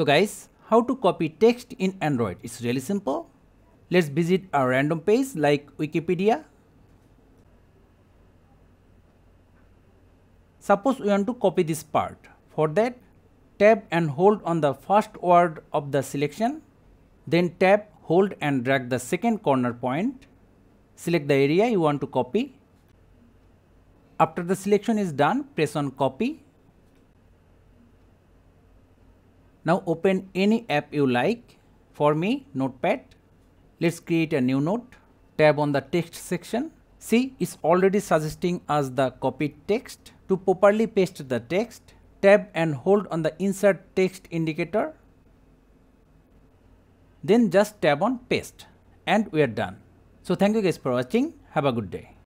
So guys, how to copy text in Android? It's really simple. Let's visit a random page like Wikipedia. Suppose we want to copy this part. For that, tab and hold on the first word of the selection. Then tap, hold and drag the second corner point. Select the area you want to copy. After the selection is done, press on copy Now open any app you like. For me, Notepad. Let's create a new note. Tab on the text section. See, it's already suggesting us the copied text. To properly paste the text, tab and hold on the insert text indicator. Then just tab on paste and we are done. So thank you guys for watching. Have a good day.